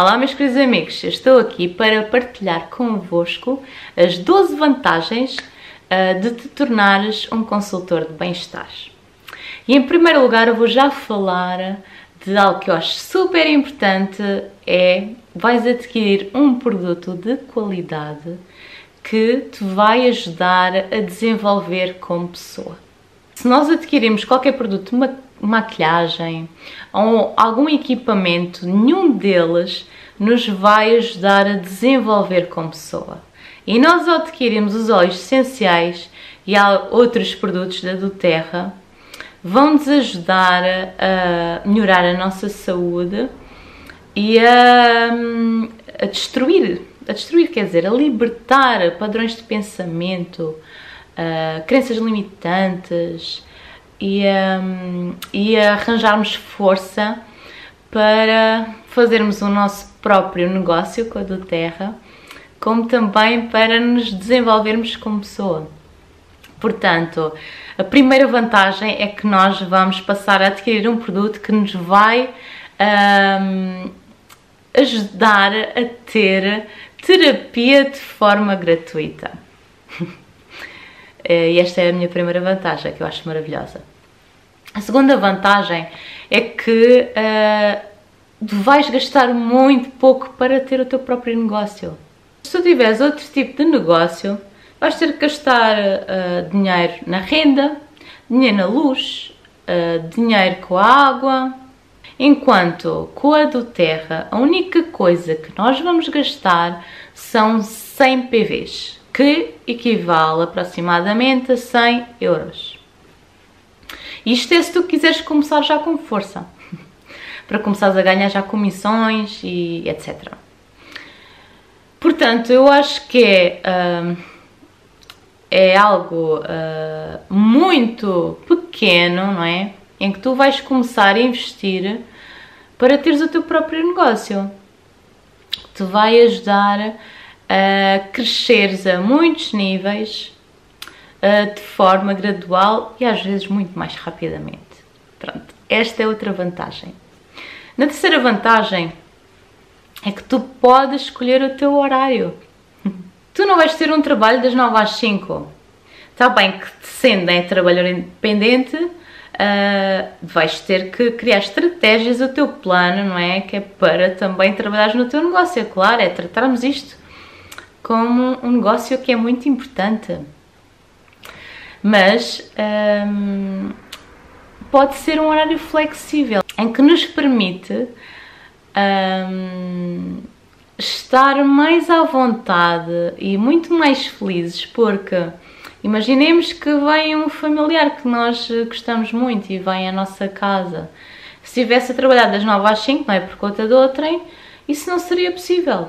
Olá meus queridos amigos, eu estou aqui para partilhar convosco as 12 vantagens uh, de te tornares um consultor de bem-estar. E em primeiro lugar vou já falar de algo que eu acho super importante, é vais adquirir um produto de qualidade que te vai ajudar a desenvolver como pessoa. Se nós adquirirmos qualquer produto maquilhagem ou algum equipamento, nenhum deles nos vai ajudar a desenvolver como pessoa. E nós adquirimos os óleos essenciais e outros produtos da doTERRA vão nos ajudar a melhorar a nossa saúde e a, a destruir, a destruir quer dizer, a libertar padrões de pensamento, uh, crenças limitantes e, um, e arranjarmos força para fazermos o nosso próprio negócio com a do Terra, como também para nos desenvolvermos como pessoa. Portanto, a primeira vantagem é que nós vamos passar a adquirir um produto que nos vai um, ajudar a ter terapia de forma gratuita. E esta é a minha primeira vantagem, que eu acho maravilhosa. A segunda vantagem é que uh, vais gastar muito pouco para ter o teu próprio negócio. Se tu tiveres outro tipo de negócio, vais ter que gastar uh, dinheiro na renda, dinheiro na luz, uh, dinheiro com a água. Enquanto com a do Terra, a única coisa que nós vamos gastar são 100 PVs, que equivale aproximadamente a 100 euros. Isto é se tu quiseres começar já com força, para começares a ganhar já comissões e etc. Portanto, eu acho que é, uh, é algo uh, muito pequeno, não é? Em que tu vais começar a investir para teres o teu próprio negócio. Te vai ajudar a cresceres a muitos níveis de forma gradual e às vezes muito mais rapidamente. Pronto, esta é outra vantagem. Na terceira vantagem é que tu podes escolher o teu horário. Tu não vais ter um trabalho das 9 às 5. Está bem que sendo em trabalhador independente, uh, vais ter que criar estratégias, o teu plano, não é? Que é para também trabalhar no teu negócio. É claro, é tratarmos isto como um negócio que é muito importante mas um, pode ser um horário flexível em que nos permite um, estar mais à vontade e muito mais felizes, porque imaginemos que vem um familiar que nós gostamos muito e vem à nossa casa. Se estivesse a trabalhar das 9 às 5, não é por conta do outrem, isso não seria possível.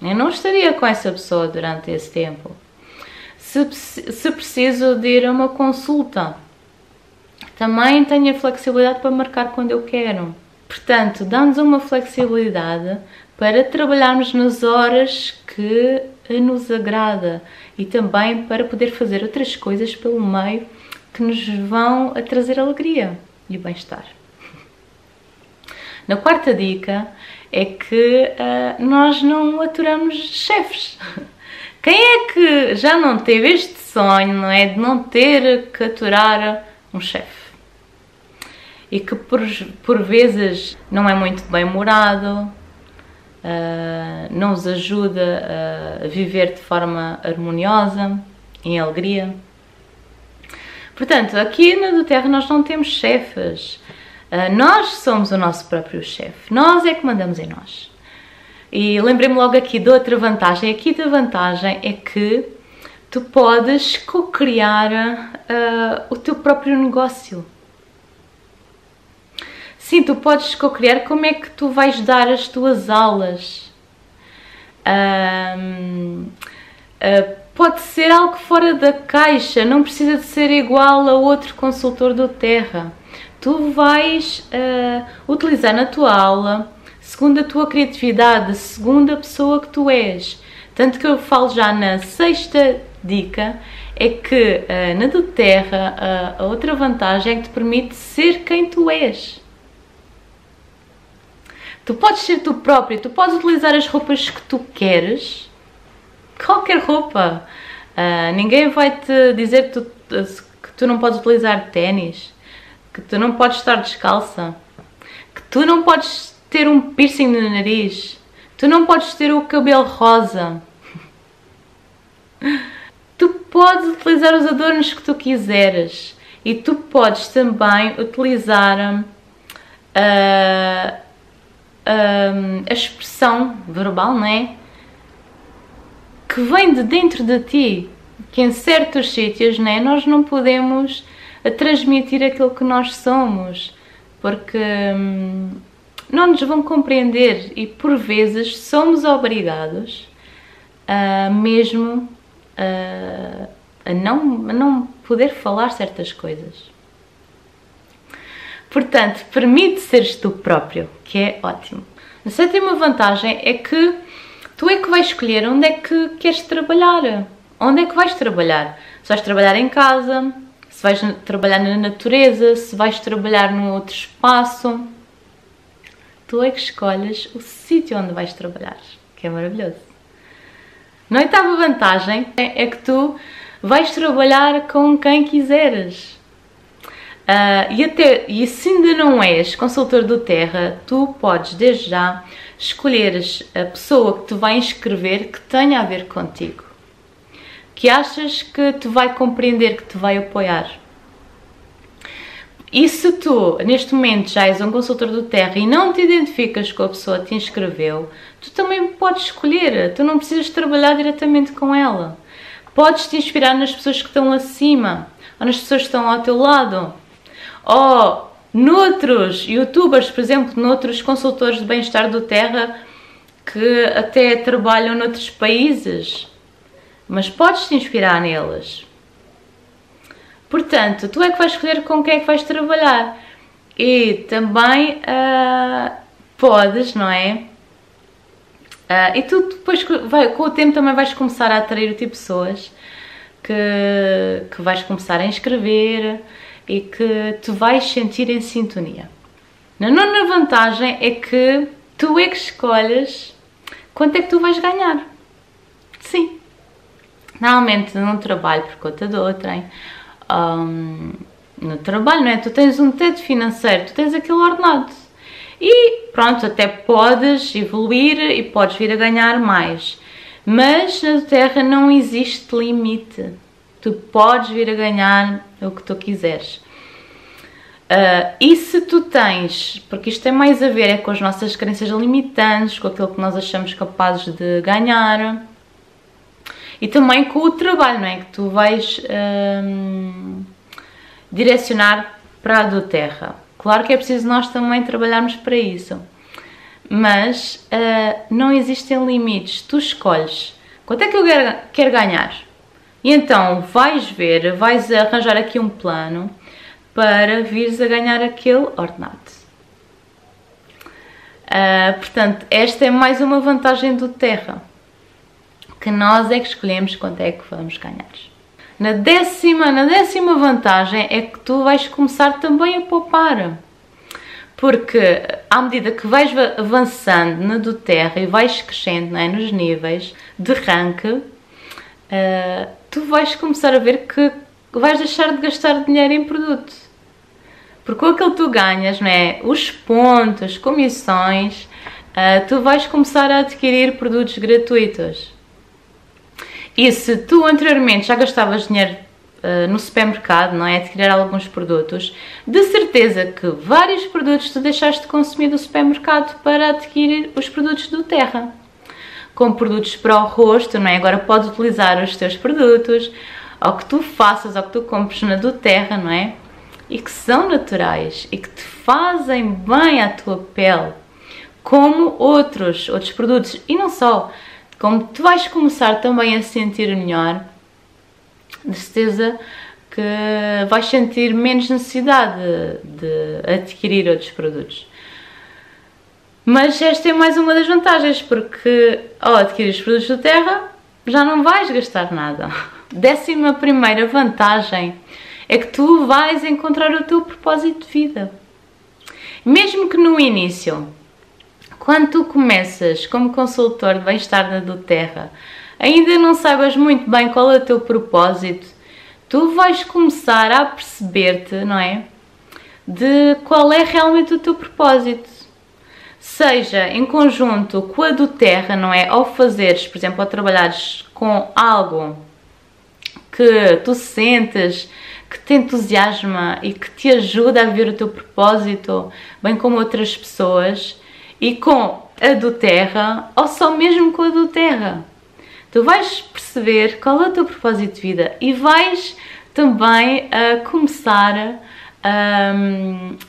Eu não estaria com essa pessoa durante esse tempo se, se preciso de ir a uma consulta. Também tenho a flexibilidade para marcar quando eu quero. Portanto, dá-nos uma flexibilidade para trabalharmos nas horas que nos agrada e também para poder fazer outras coisas pelo meio que nos vão a trazer alegria e bem-estar. Na quarta dica é que uh, nós não aturamos chefes. Quem é que já não teve este sonho, não é? De não ter que aturar um chefe? E que por, por vezes não é muito bem morado, uh, não os ajuda a viver de forma harmoniosa, em alegria. Portanto, aqui na do Terra nós não temos chefes. Uh, nós somos o nosso próprio chefe. Nós é que mandamos em nós. E lembrei-me logo aqui de outra vantagem. Aqui da vantagem é que tu podes co-criar uh, o teu próprio negócio. Sim, tu podes co-criar como é que tu vais dar as tuas aulas. Uh, pode ser algo fora da caixa, não precisa de ser igual a outro consultor do Terra. Tu vais utilizar na tua aula segundo a tua criatividade, segundo a pessoa que tu és. Tanto que eu falo já na sexta dica, é que uh, na do Terra uh, a outra vantagem é que te permite ser quem tu és. Tu podes ser tu próprio, tu podes utilizar as roupas que tu queres, qualquer roupa. Uh, ninguém vai te dizer que tu, que tu não podes utilizar ténis, que tu não podes estar descalça, que tu não podes ter um piercing no nariz, tu não podes ter o cabelo rosa. Tu podes utilizar os adornos que tu quiseres e tu podes também utilizar uh, uh, a expressão verbal, não é? Que vem de dentro de ti, que em certos sítios né, nós não podemos transmitir aquilo que nós somos, porque hum, não nos vão compreender e por vezes somos obrigados uh, mesmo uh, a, não, a não poder falar certas coisas. Portanto, permite seres tu próprio, que é ótimo. A sétima vantagem é que tu é que vais escolher onde é que queres trabalhar. Onde é que vais trabalhar? Se vais trabalhar em casa, se vais trabalhar na natureza, se vais trabalhar num outro espaço. Tu é que escolhes o sítio onde vais trabalhar, que é maravilhoso. Na oitava vantagem é, é que tu vais trabalhar com quem quiseres. Uh, e, até, e se ainda não és consultor do Terra, tu podes desde já escolheres a pessoa que te vai inscrever que tenha a ver contigo, que achas que te vai compreender, que te vai apoiar. E se tu, neste momento, já és um consultor do Terra e não te identificas com a pessoa que te inscreveu, tu também podes escolher, tu não precisas trabalhar diretamente com ela. Podes te inspirar nas pessoas que estão acima, ou nas pessoas que estão ao teu lado, ou noutros youtubers, por exemplo, noutros consultores de bem-estar do Terra que até trabalham noutros países, mas podes te inspirar neles. Portanto, tu é que vais escolher com quem é que vais trabalhar. E também uh, podes, não é? Uh, e tu depois, vai, com o tempo, também vais começar a atrair o tipo de pessoas que, que vais começar a inscrever e que tu vais sentir em sintonia. A nona vantagem é que tu é que escolhes quanto é que tu vais ganhar. Sim. Normalmente num trabalho por conta de outrem, um, no trabalho, não é? Tu tens um teto financeiro, tu tens aquele ordenado. E pronto, até podes evoluir e podes vir a ganhar mais. Mas na Terra não existe limite. Tu podes vir a ganhar o que tu quiseres. Uh, e se tu tens, porque isto tem mais a ver é com as nossas crenças limitantes, com aquilo que nós achamos capazes de ganhar, e também com o trabalho, não é? Que tu vais hum, direcionar para a do terra. Claro que é preciso nós também trabalharmos para isso, mas uh, não existem limites. Tu escolhes quanto é que eu quero, quero ganhar. E então vais ver, vais arranjar aqui um plano para vires a ganhar aquele ordenado. Uh, portanto, esta é mais uma vantagem do Terra que nós é que escolhemos quanto é que vamos ganhar. Na décima, na décima vantagem é que tu vais começar também a poupar. Porque à medida que vais avançando na do terra e vais crescendo é, nos níveis de rank, uh, tu vais começar a ver que vais deixar de gastar dinheiro em produto. Porque com aquilo que tu ganhas, não é? os pontos, comissões, uh, tu vais começar a adquirir produtos gratuitos. E se tu anteriormente já gastavas dinheiro uh, no supermercado, não é? Adquirir alguns produtos, de certeza que vários produtos tu deixaste de consumir do supermercado para adquirir os produtos do Terra. Com produtos para o rosto, não é? Agora podes utilizar os teus produtos, ou que tu faças, ou que tu compres na do Terra, não é? E que são naturais e que te fazem bem à tua pele, como outros, outros produtos. E não só, como tu vais começar também a sentir melhor, de certeza que vais sentir menos necessidade de, adquirir outros produtos. Mas esta é mais uma das vantagens, porque ao adquirir os produtos da terra já não vais gastar nada. Décima primeira vantagem é que tu vais encontrar o teu propósito de vida. Mesmo que no início quando tu começas como consultor de bem-estar na do Terra, ainda não saibas muito bem qual é o teu propósito, tu vais começar a perceber-te, não é? De qual é realmente o teu propósito. Seja em conjunto com a do Terra, não é? Ao fazeres, por exemplo, ao trabalhares com algo que tu sentes que te entusiasma e que te ajuda a ver o teu propósito, bem como outras pessoas, e com a do Terra, ou só mesmo com a do Terra. Tu vais perceber qual é o teu propósito de vida e vais também a começar a,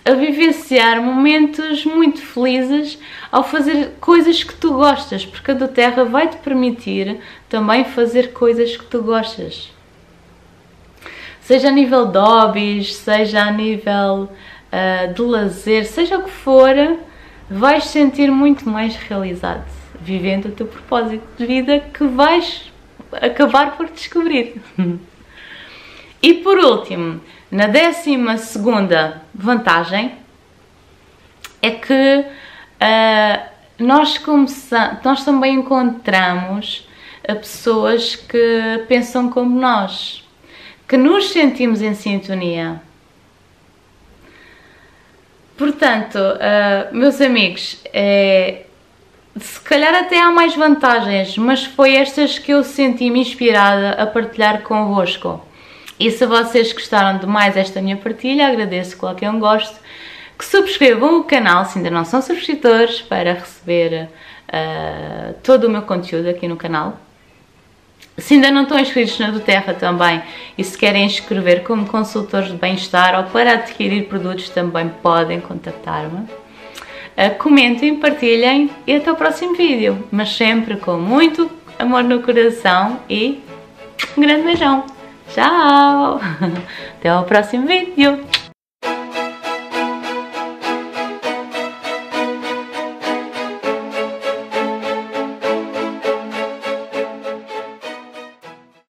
a vivenciar momentos muito felizes ao fazer coisas que tu gostas, porque a do Terra vai te permitir também fazer coisas que tu gostas seja a nível de hobbies, seja a nível uh, de lazer, seja o que for, vais sentir muito mais realizado vivendo o teu propósito de vida que vais acabar por descobrir. e por último, na décima segunda vantagem é que uh, nós, começamos, nós também encontramos pessoas que pensam como nós que nos sentimos em sintonia. Portanto, uh, meus amigos, é, se calhar até há mais vantagens, mas foi estas que eu senti-me inspirada a partilhar convosco. E se vocês gostaram de mais esta minha partilha, agradeço qualquer um gosto, que subscrevam o canal se ainda não são subscritores para receber uh, todo o meu conteúdo aqui no canal. Se ainda não estão inscritos na do Terra também e se querem inscrever como consultores de bem-estar ou para adquirir produtos também podem contactar-me. Uh, comentem, partilhem e até o próximo vídeo, mas sempre com muito amor no coração e um grande beijão. Tchau! Até ao próximo vídeo!